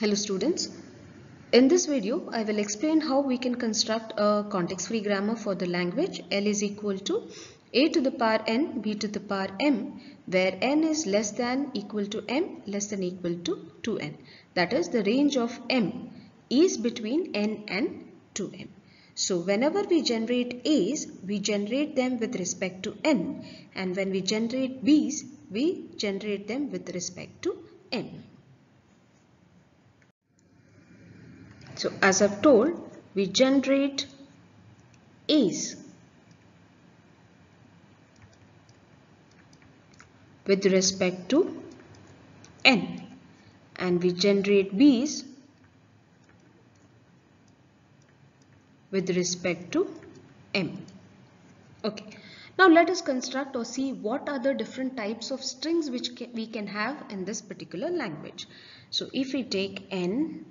Hello students. In this video, I will explain how we can construct a context-free grammar for the language L is equal to a to the power n, b to the power m, where n is less than equal to m, less than equal to 2n. That is, the range of m is between n and 2m. So whenever we generate a's, we generate them with respect to n and when we generate b's, we generate them with respect to m. So as I've told, we generate A's with respect to N and we generate B's with respect to M. Okay. Now let us construct or see what are the different types of strings which we can have in this particular language. So if we take N,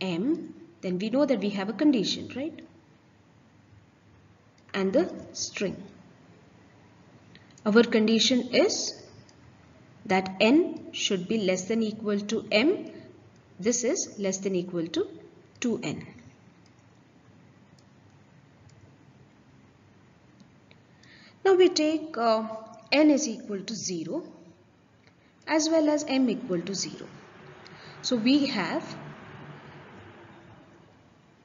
M, then we know that we have a condition, right? And the string. Our condition is that n should be less than equal to m. This is less than equal to 2n. Now we take uh, n is equal to 0 as well as m equal to 0. So we have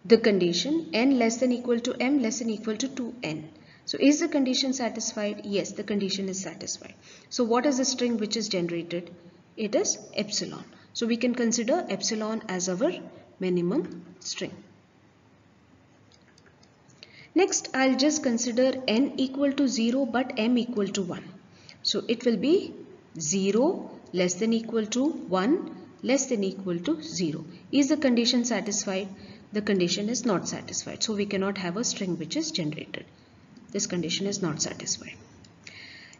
the condition n less than equal to m less than equal to 2n. So is the condition satisfied? Yes, the condition is satisfied. So what is the string which is generated? It is epsilon. So we can consider epsilon as our minimum string. Next, I'll just consider n equal to 0 but m equal to 1. So it will be 0 less than equal to 1 less than equal to 0. Is the condition satisfied? The condition is not satisfied. So we cannot have a string which is generated. This condition is not satisfied.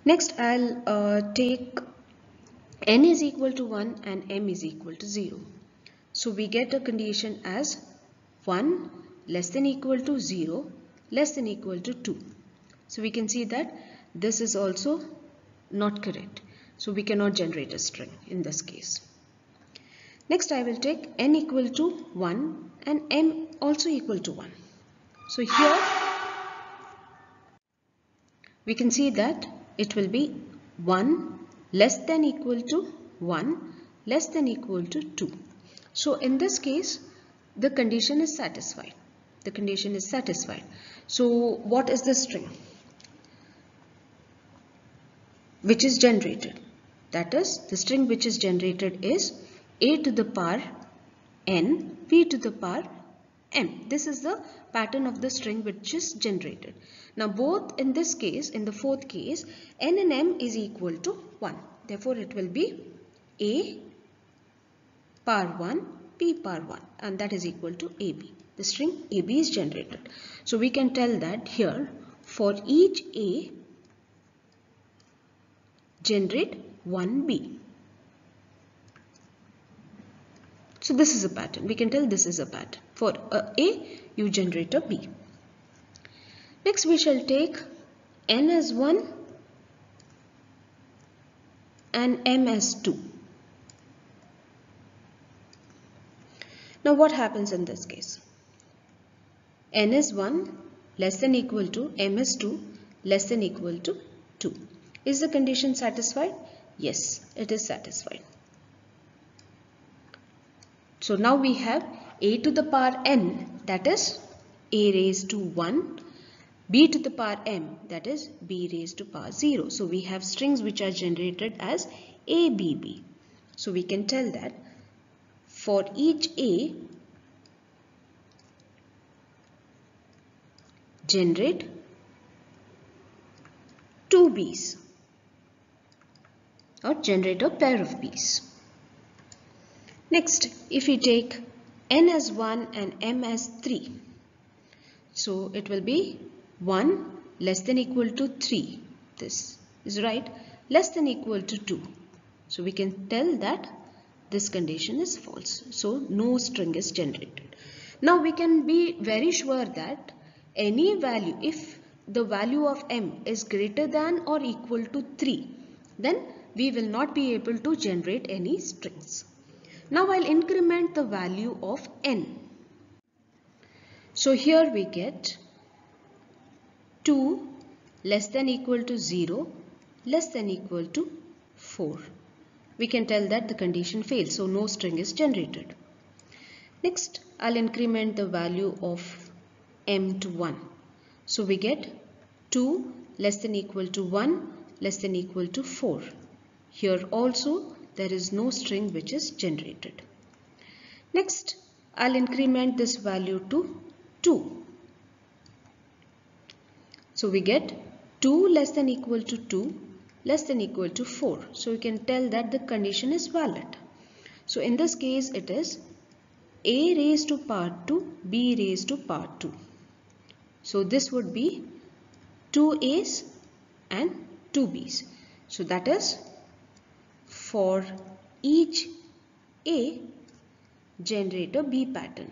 Next I'll uh, take n is equal to 1 and m is equal to 0. So we get a condition as 1 less than equal to 0 less than equal to 2. So we can see that this is also not correct. So we cannot generate a string in this case. Next I will take n equal to 1 and m also equal to 1. So here we can see that it will be 1 less than equal to 1 less than equal to 2. So in this case the condition is satisfied. The condition is satisfied. So what is the string which is generated? That is the string which is generated is a to the power n b to the power m. This is the pattern of the string which is generated. Now both in this case, in the fourth case, n and m is equal to 1. Therefore it will be a power 1 b power 1 and that is equal to ab. The string ab is generated. So we can tell that here for each a generate 1b. So this is a pattern. We can tell this is a pattern. For a you generate a B. Next we shall take N as 1 and M as 2. Now what happens in this case? N is 1 less than equal to M is 2 less than equal to 2. Is the condition satisfied? Yes, it is satisfied. So now we have a to the power n that is a raised to 1 b to the power m that is b raised to power 0. So we have strings which are generated as ABB. So we can tell that for each A generate 2 B's or generate a pair of B's. Next, if we take n as 1 and m as 3, so it will be 1 less than equal to 3. This is right. Less than equal to 2. So we can tell that this condition is false. So no string is generated. Now we can be very sure that any value, if the value of m is greater than or equal to 3, then we will not be able to generate any strings. Now I'll increment the value of n. So here we get 2 less than equal to 0 less than equal to 4. We can tell that the condition fails so no string is generated. Next I'll increment the value of m to 1. So we get 2 less than equal to 1 less than equal to 4. Here also there is no string which is generated. Next I'll increment this value to 2. So we get 2 less than equal to 2 less than equal to 4. So we can tell that the condition is valid. So in this case it is a raised to power 2 b raised to power 2. So this would be 2 a's and 2 b's. So that is for each a generate a b pattern.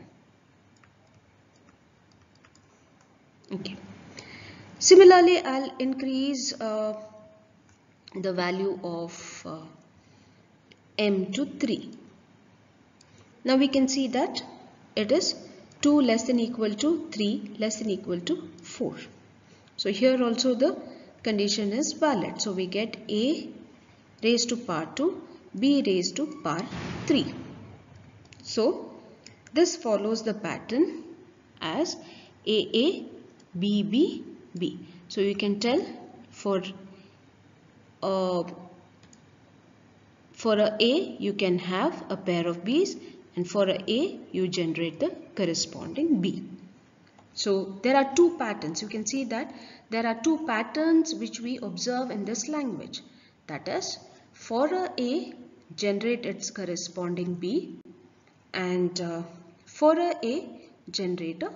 Okay. Similarly, I'll increase uh, the value of uh, m to 3. Now we can see that it is 2 less than equal to 3 less than equal to 4. So here also the condition is valid. So we get a raised to power 2, b raised to power 3. So this follows the pattern as AA, BB, B. So you can tell for uh, for a A you can have a pair of B's and for a A you generate the corresponding B. So there are two patterns. You can see that there are two patterns which we observe in this language. That is for a A generate its corresponding B and uh, for a A generate a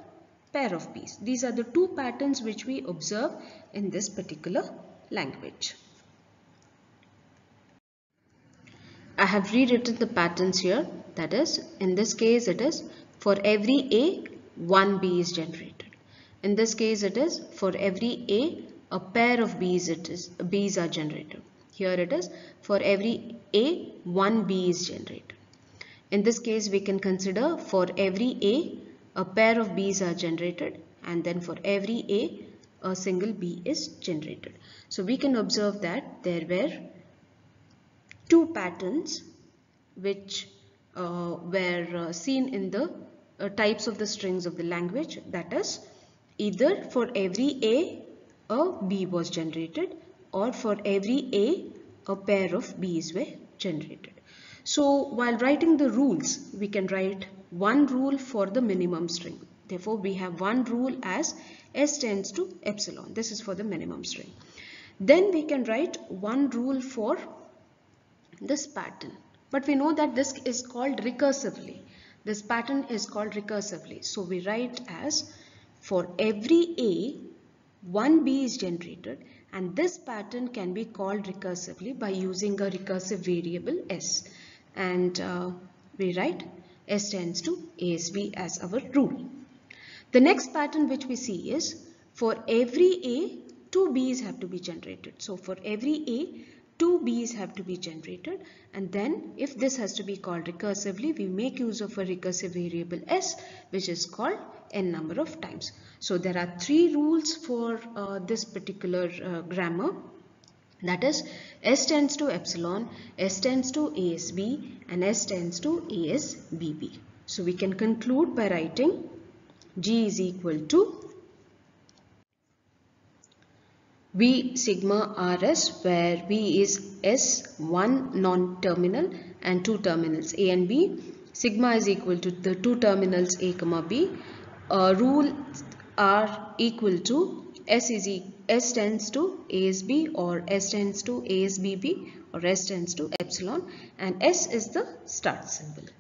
pair of B's. These are the two patterns which we observe in this particular language. I have rewritten the patterns here. That is, in this case it is for every A, one B is generated. In this case it is for every A, a pair of B's, it is, B's are generated. Here it is for every A, one B is generated. In this case we can consider for every A, a pair of B's are generated and then for every A, a single B is generated. So we can observe that there were two patterns which uh, were uh, seen in the uh, types of the strings of the language that is either for every A a B was generated or for every A a pair of B's were generated. So while writing the rules we can write one rule for the minimum string. Therefore we have one rule as S tends to epsilon. This is for the minimum string. Then we can write one rule for this pattern. But we know that this is called recursively. This pattern is called recursively. So we write as for every A, one B is generated and this pattern can be called recursively by using a recursive variable S. And uh, we write S tends to ASB as our rule. The next pattern which we see is for every A, two B's have to be generated. So for every A, two b's have to be generated and then if this has to be called recursively we make use of a recursive variable s which is called n number of times. So there are three rules for uh, this particular uh, grammar that is s tends to epsilon, s tends to asb and s tends to asbb. So we can conclude by writing g is equal to V sigma RS where V is S, one non-terminal and two terminals A and B. Sigma is equal to the two terminals A comma B. Uh, rule are equal to S is e S tends to ASB or S tends to ASBB or S tends to epsilon and S is the start symbol.